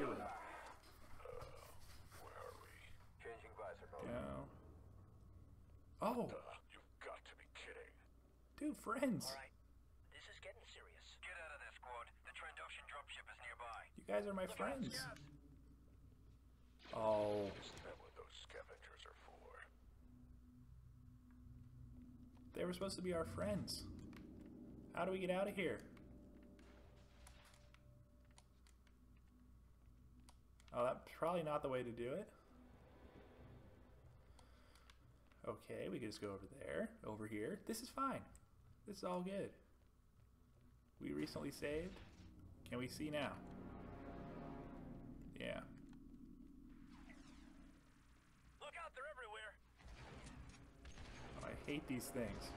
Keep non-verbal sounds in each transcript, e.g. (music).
healing. Where are we? Changing visor mode. Go. Oh, you've got to be kidding. dude, friends. Alright, this is getting serious. Get out of there, squad. The Trandoshan dropship is nearby. You guys are my friends. Oh, Isn't that what those scavengers are for? they were supposed to be our friends. How do we get out of here? Oh, that's probably not the way to do it. Okay, we can just go over there, over here. This is fine. This is all good. We recently saved. Can we see now? Yeah. Look out, they're everywhere. Oh, I hate these things.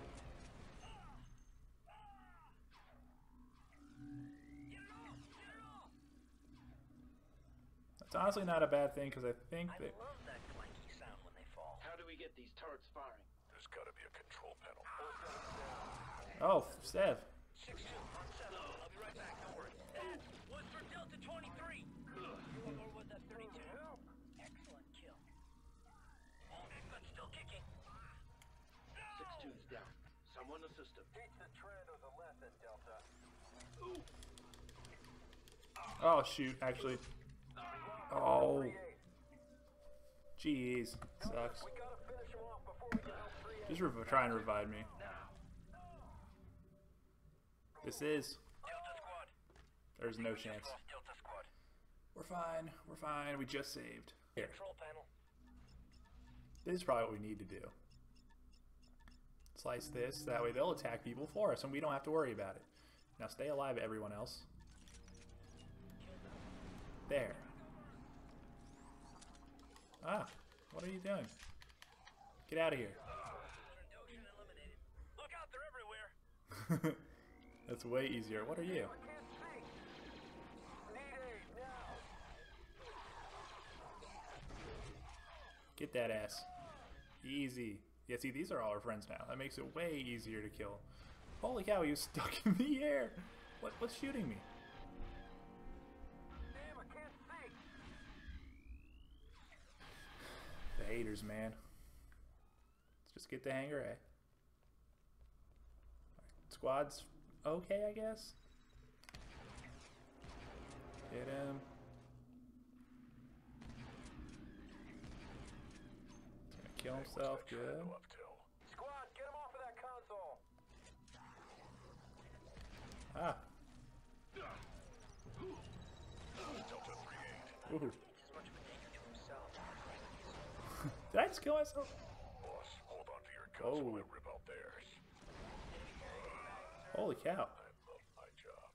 That's honestly not a bad thing because I think I that love that clanky sound when they fall. How do we get these turrets firing? There's got to be a control panel. Oh, Sev. 6-2, on 7. I'll be right back, don't worry. That was for Delta 23. Or was that 32? Excellent kill. Wounded, but still kicking. Six two's down. Someone assist him. Teach the Trandos a lesson, Delta. Oh shoot, actually. Oh, jeez, sucks. Just try and revive me. This is. There's no chance. We're fine. We're fine. We just saved. Here. This is probably what we need to do. Slice this. That way they'll attack people for us, and we don't have to worry about it. Now stay alive, everyone else. There. Ah, what are you doing? Get out of here. Out. (laughs) That's way easier. What are you? Get that ass. Easy. Yeah, see, these are all our friends now. That makes it way easier to kill. Holy cow, he was stuck (laughs) in the air. What, what's shooting me? Haters, man. Let's just get the hanger, A. Squad's okay, I guess. Hit him. He's gonna kill himself. Good. Trando up till? Squad, get him off of that console. Ah. Delta 3-8. Ooh. He's as much of a danger to himself. Did I just kill myself? Boss, hold on to your guns Oh. while I rip out theirs. Holy cow. I love my job.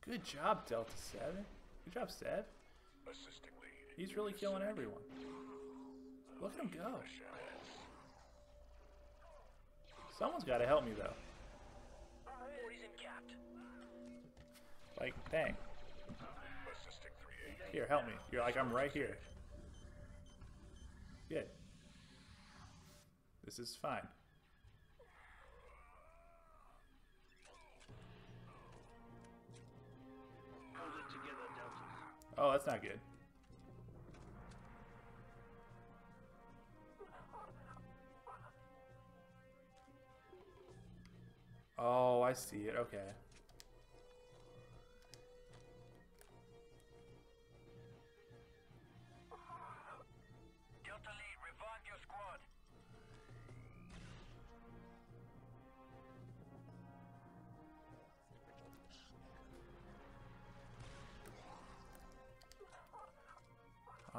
Good job, Delta 7. Good job, Sev. Assisting lead. He's really killing everyone. Look at him go. Someone's got to help me, though. 40's in capped. Like, dang. Here, help me. You're like, I'm right here. Good. This is fine. Hold it together, Deltas. Oh, that's not good. Oh, I see it. Okay.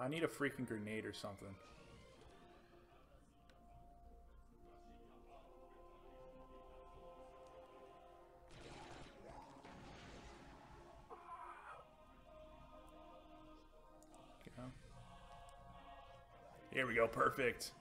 I need a freaking grenade or something. Here we go, perfect.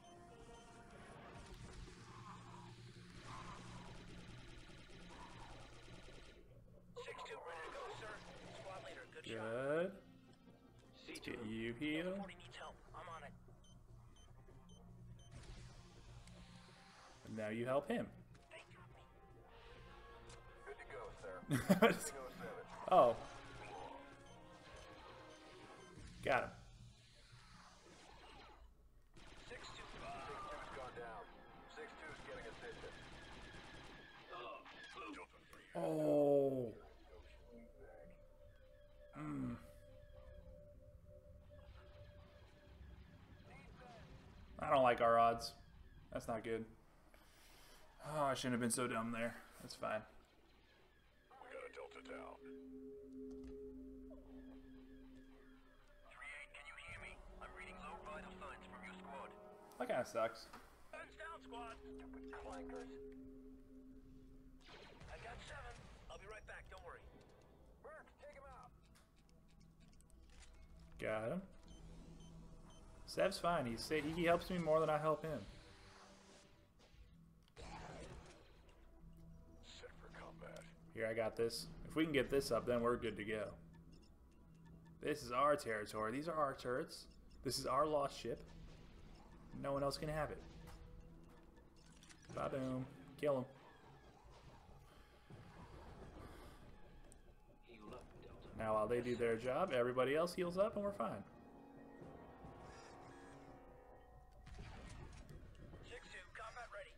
You help him. They got me. Good to go, sir. (laughs) Good to go, oh. Got him. Six two's gone down. Six two's getting assisted. Delta 3 Oh. Mm. I don't like our odds. That's not good. Oh, I shouldn't have been so dumb there. That's fine. We got a Delta down. 3-8, can you hear me? I'm reading low vital signs from your squad. That kind of sucks. Guns down, squad! Stupid clankers. I got seven. I'll be right back, don't worry. Burke, take him out. Got him. Sev's fine. He's sa- he helps me more than I help him. Here, I got this. If we can get this up, then we're good to go. This is our territory. These are our turrets. This is our lost ship. No one else can have it. Ba-boom. Kill him. Heal up, Delta. Now, while they do their job, everybody else heals up and we're fine. 6-2, combat ready.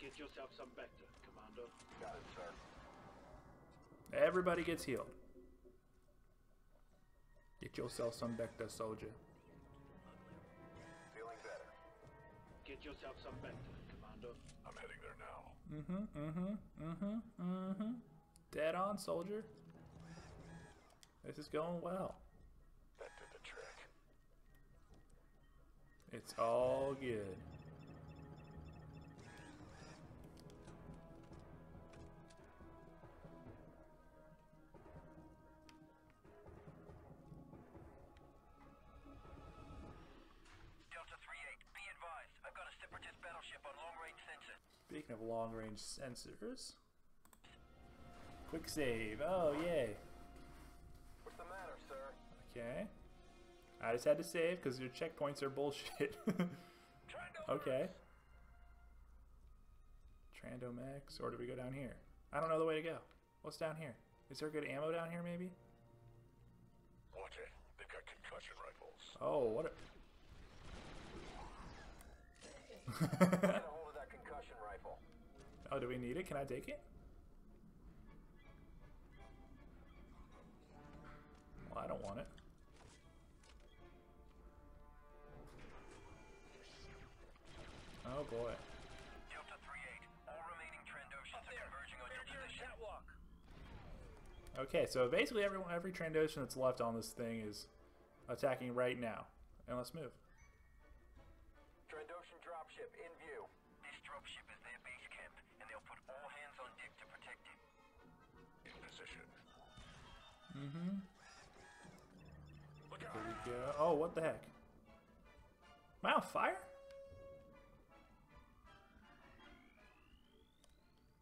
Get yourself some Bacta, Commando. Got it, sir. Everybody gets healed. Get yourself some Bacta, soldier. Feeling better. Get yourself some Bacta, Commando. I'm heading there now. Mm-hmm, mm-hmm, mm-hmm, mm-hmm. Dead on, soldier. This is going well. That did the trick. It's all good. Speaking of long range sensors. Quick save. Oh, yay. What's the matter, sir? Okay. I just had to save because your checkpoints are bullshit. (laughs) Okay. Trandomax, or do we go down here? I don't know the way to go. What's down here? Is there good ammo down here, maybe? Watch it. They've got concussion rifles. Oh, what a... (laughs) (laughs) oh, do we need it? Can I take it? Well, I don't want it. Oh boy. Delta 3-8, all remaining Trandoshans are converging on your position. Catwalk. Okay, so basically everyone, every Trandoshan that's left on this thing is attacking right now. And let's move. Mm-hmm. Look Here out. we go. Oh, what the heck? Am I on fire?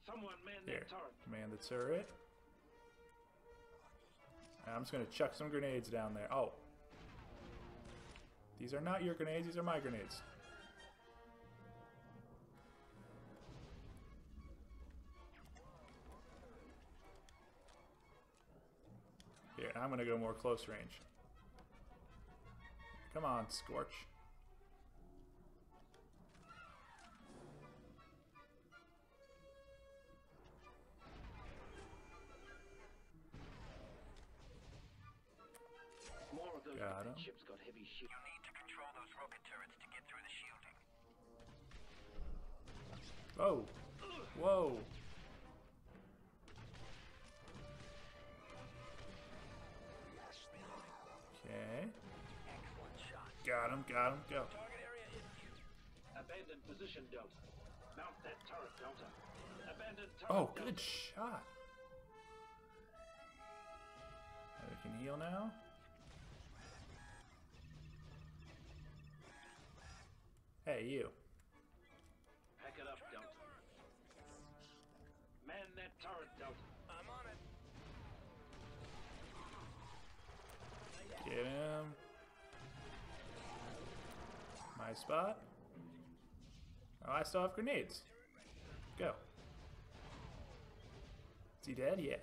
Someone man There. turret. Man the turret. And I'm just gonna chuck some grenades down there. Oh. These are not your grenades, these are my grenades. Here, I'm gonna go more close range. Come on, Scorch. More of those Got defense 'em. ships got heavy shit. You need to control those rocket turrets to get through the shielding. Oh. Whoa. Got him, got him, go. Target area in view. Abandoned position, Delta. Mount that turret, Delta. Abandoned turret. Oh, Delta. good shot. And we can heal now. Hey, you. Pack it up, Delta. Man that turret, Delta. I'm on it. Get him. My spot. Oh, I still have grenades. Go. Is he dead? Yeah.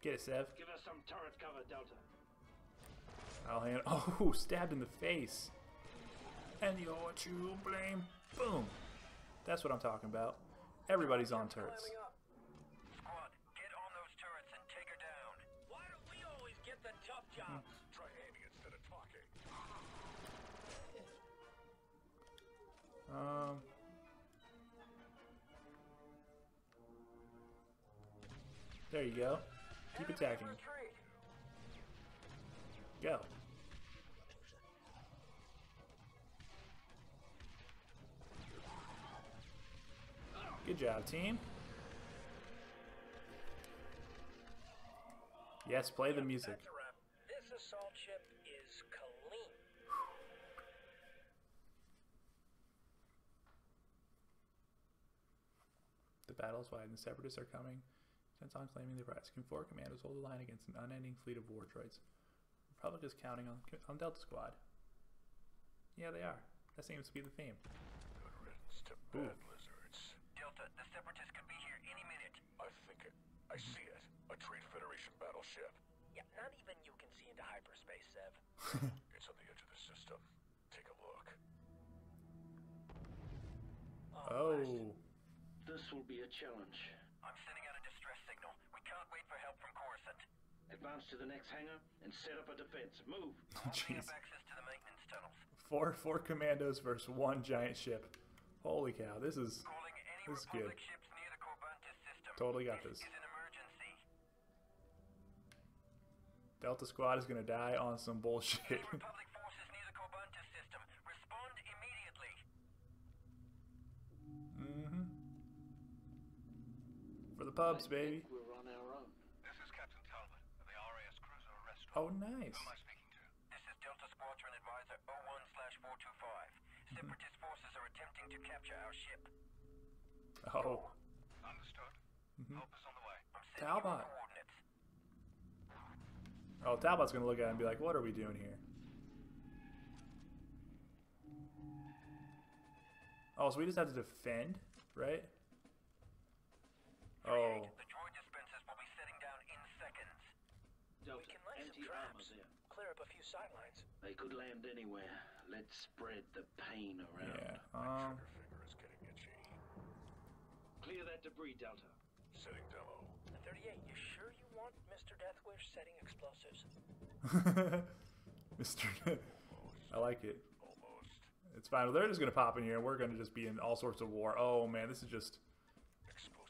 Get it, Sev. Give us some turret cover, Delta. I'll hand. (laughs) Oh, stabbed in the face. And you're to blame. Boom. That's what I'm talking about. Everybody's on turrets. Um. There you go. Keep attacking. Go. Good job, team. Yes, play the music. The battle is wide and the separatists are coming. Tenson claiming the prize. Can four commandos hold the line against an unending fleet of war droids? Republic is counting on on Delta Squad. Yeah, they are. That seems to be the theme. Good riddance to Ooh. lizards. Delta, the separatists could be here any minute. I think it. I see it. A Trade Federation battleship. Yeah, not even you can see into hyperspace, Sev. (laughs) (laughs) It's on the edge of the system. Take a look. Oh, This will be a challenge. I'm sending out a distress signal. We can't wait for help from Coruscant. Advance to the next hangar and set up a defense. Move. We jeez. access to the maintenance tunnels. Four four commandos versus one giant ship. Holy cow, this is Calling any This is good. Ships near the system. Totally got this. Is an emergency. Delta Squad is gonna die on some bullshit. Pubs, baby. We're on our own. This is Captain Talbot of the RAS Cruiser Arrest. Oh, nice. Who am I speaking to? This is Delta Squadron Advisor 01/425. Separatist forces are attempting to capture our ship. Oh, Understood. Mm-hmm. Help is on the way. I'm Talbot. coordinates. oh, Talbot's gonna look at it and be like, "What are we doing here?" Oh, so we just have to defend, right? Oh, The droid dispensers will be setting down in seconds. Delta, can lay some anti-armor traps. Clear up a few sightlines. They could land anywhere. Let's spread the pain around. yeah. Um, Trigger finger is getting itchy. Clear that debris, Delta. Setting demo. 38, you sure you want Mr. Deathwish setting explosives? (laughs) Mister, I like it. Almost. It's fine. They're just gonna pop in here, and we're gonna just be in all sorts of war. Oh man, this is just.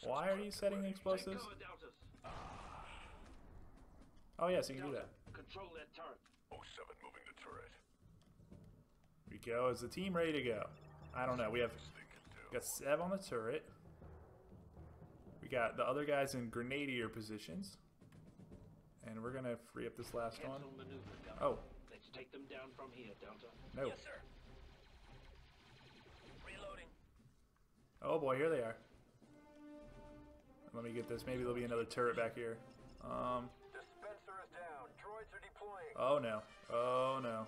Explosives Why are you setting the explosives? Oh yes, you can do that. control that turret. 07 moving the turret. we go. Is the team ready to go? I don't know. We have This thing can do. got Sev on the turret. We got the other guys in grenadier positions, and we're gonna free up this last one. Cancel maneuver, Oh Let's take them down from here, Delta. no! Yes, sir. Reloading. Oh boy, here they are. Let me get this. Maybe there'll be another turret back here. Um. Dispenser is down. Droids are deploying. Oh no. Oh no.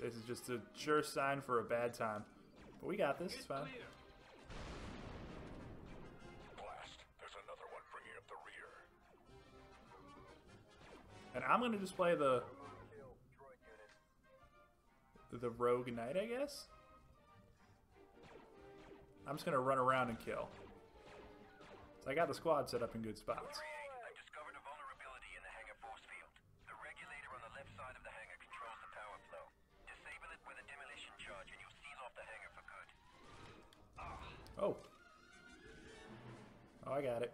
This is just a sure sign for a bad time. But we got this. It's fine. Blast. There's another one bringing up the rear. And I'm gonna display the Kill. Droid unit. the rogue knight, I guess. I'm just gonna run around and kill. So I got the squad set up in good spots. 38, I've discovered a vulnerability in the hangar force field. The regulator on the left side of the hangar controls the power flow. Disable it with a demolition charge and you'll seal off the hangar for good. Oh. Oh, I got it.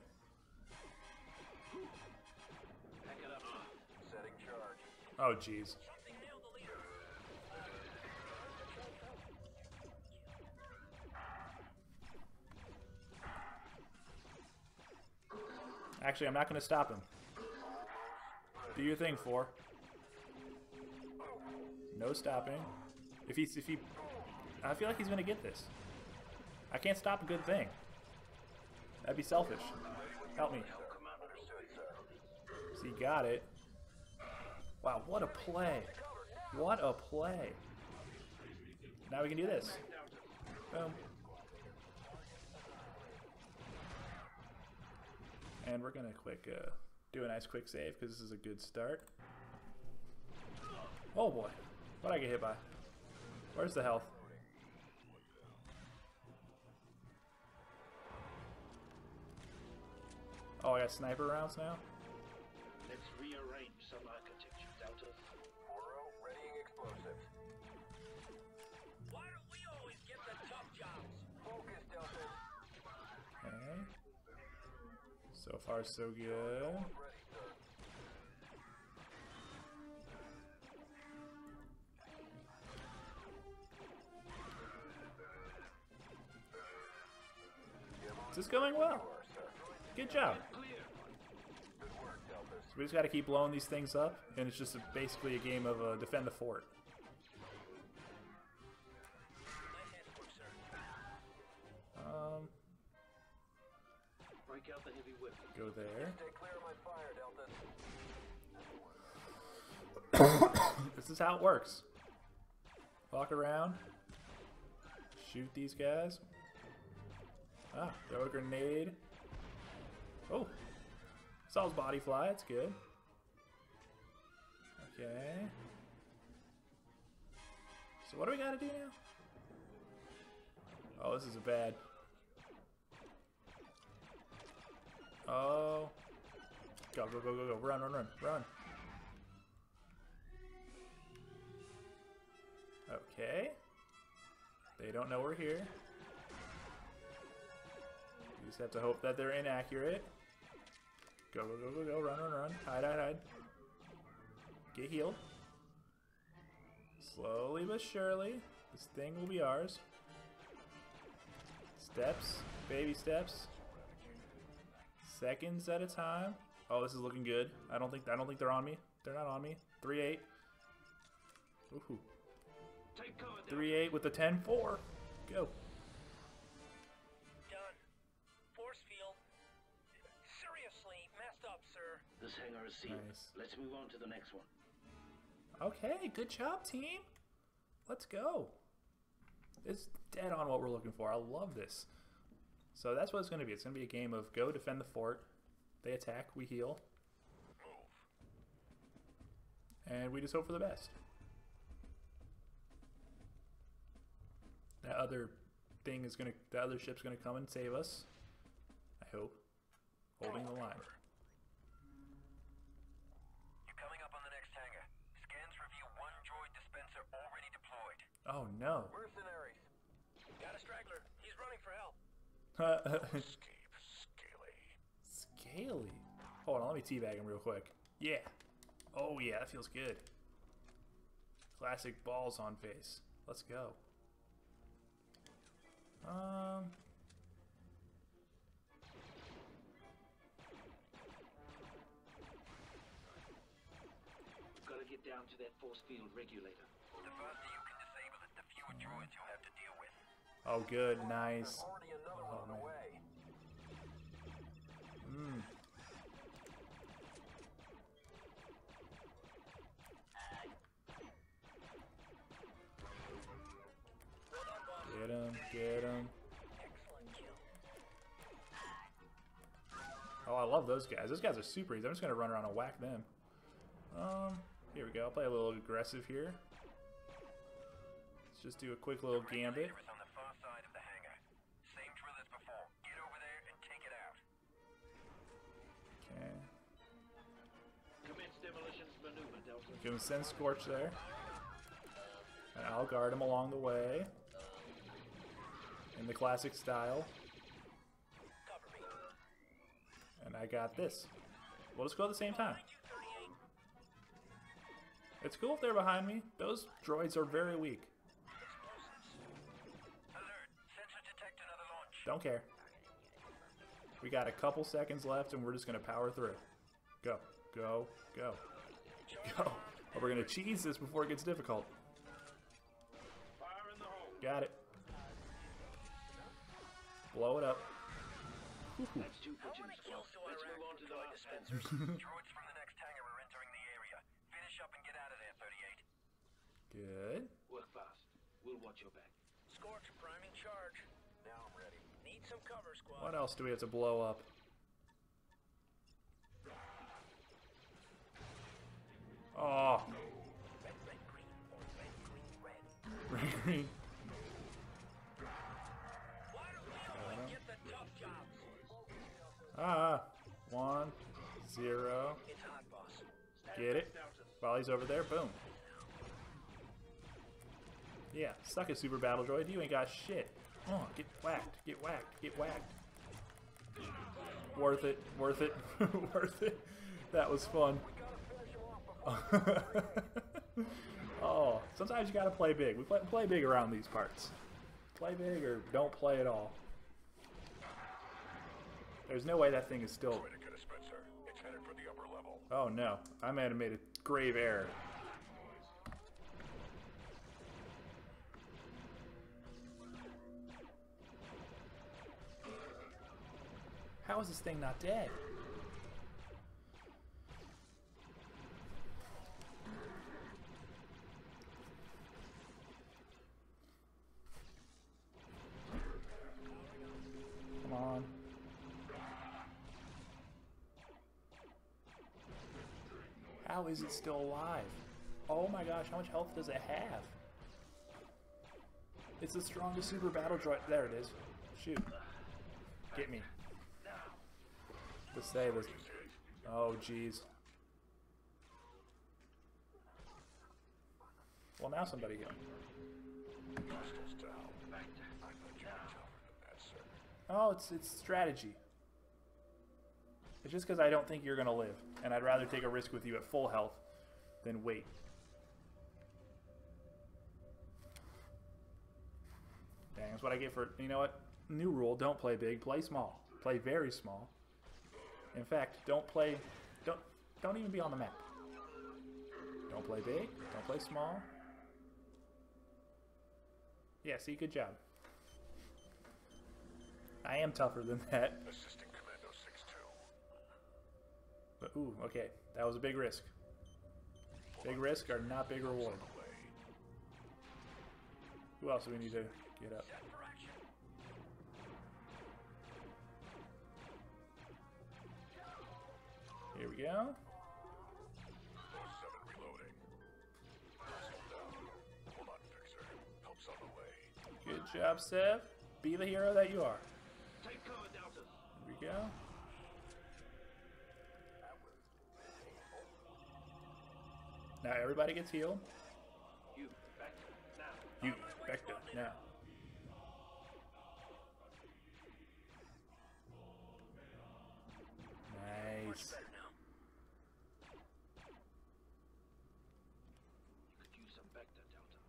Pack it up. Setting charge. Oh, jeez. Actually, I'm not gonna stop him. Do your thing, four. No stopping. If he's if he, I feel like he's gonna get this. I can't stop a good thing. That'd be selfish. Help me. So he got it. Wow, what a play. What a play. Now we can do this. Boom. And we're gonna quick uh, Do a nice quick save because this is a good start. Oh boy. What'd I get hit by? Where's the health? Oh, I got sniper rounds now? Let's rearrange some far, so good. This is going well. Good job. So we just got to keep blowing these things up, and it's just a, basically a game of uh, defend the fort. Go there. Stay clear of my fire, Delta. This is how it works. Walk around, shoot these guys. Ah, throw a grenade. Oh, saw his body fly. That's good. Okay. So what do we gotta do now? Oh, this is a bad. Oh. Go, go, go, go, go. Run, run, run, run. Okay. They don't know we're here. You just have to hope that they're inaccurate. Go, go, go, go, go. Run, run, run. Hide, hide, hide. Get healed. Slowly but surely, this thing will be ours. Steps, baby steps. Seconds at a time. Oh, this is looking good. I don't think I don't think they're on me. They're not on me. Three eight. Ooh. Take cover, Three eight with the 10-4. Go. Done. Force field. Seriously, messed up, sir. This hangar is sealed. Nice. Let's move on to the next one. Okay, good job, team. Let's go. It's dead on what we're looking for. I love this. So that's what it's going to be. It's going to be a game of go defend the fort. They attack, we heal, and we just hope for the best. That other thing is going to, the other ship's going to come and save us. I hope. Holding the line. You're coming up on the next hangar. Scans reveal one droid dispenser already deployed. Oh no. Mercenaries. Got a straggler. He's running for help. Escape, Scaly. Scaly. Hold on, let me teabag him real quick. Yeah. Oh yeah, that feels good. Classic balls on face. Let's go. Um. Gotta get down to that force field regulator. The faster you can disable it, the fewer droids you'll have to deal with. Oh, good, nice. Oh, one on the man. Mm. Well done, boss. Get him, get him. Oh, I love those guys. Those guys are super easy. I'm just gonna run around and whack them. Um, here we go. I'll play a little aggressive here. Let's just do a quick little gambit. Him send Scorch there. And I'll guard him along the way. In the classic style. And I got this. We'll just go at the same time. Behind you, 38. It's cool if they're behind me. Those droids are very weak. Don't care. We got a couple seconds left and we're just gonna power through. Go, go, go, go. Oh, we're gonna cheese this before it gets difficult. Fire in the hole. Got it. Blow it up. That's two How platoons many kills lost. do I Let's move on to the dispensers? (laughs) Droids from the next hangar are entering the area. Finish up and get out of there, 38. Good. Work fast. We'll watch your back. Scorch, priming charge. Now I'm ready. Need some cover, squad. What else do we have to blow up? Oh. Green, (laughs) green. Ah, ah, one, zero. Get it. While he's over there, boom. Yeah, suck it, Super Battle Droid. You ain't got shit. Oh, get whacked, get whacked, get whacked. Worth it, worth it, (laughs) worth it. That was fun. (laughs) oh, sometimes you gotta play big. We play, play big around these parts. Play big or don't play at all. There's no way that thing is still Way to get a Spencer. It's headed for the upper level. Oh no, I might have made a grave error. How is this thing not dead? Is it still alive? Oh my gosh, how much health does it have? It's the strongest super battle droid. There it is. Shoot. Get me. To save us. Oh, jeez. Well, now somebody hit. Oh, it's it's strategy. It's just because I don't think you're gonna live, and I'd rather take a risk with you at full health than wait. Dang, that's what I get for you know what? New rule: don't play big, play small. Play very small. In fact, don't play, don't don't even be on the map. Don't play big. Don't play small. Yeah, see, good job. I am tougher than that. 6-2. But ooh, okay, that was a big risk. Big risk or not big reward. Who else do we need to get up? Here we go. 07 reloading. Hostile down. Hold on, Fixer. Help's on the way. Good job, Sev. Be the hero that you are. Here we go. Now everybody gets healed. You, back now. You, Bacta, now. Nice. Now. Could use some Bacta, Delta.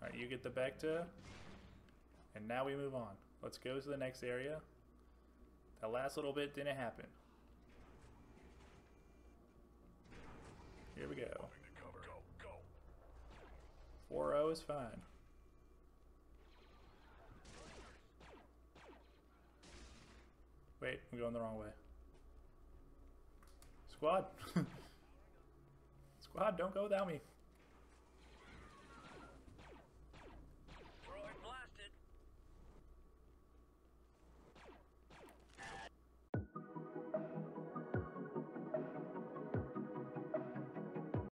Alright, you get the Bacta. And now we move on. Let's go to the next area. That last little bit didn't happen. Here we go. 4-0 is fine. Wait, I'm going the wrong way. Squad! (laughs) Squad, don't go without me.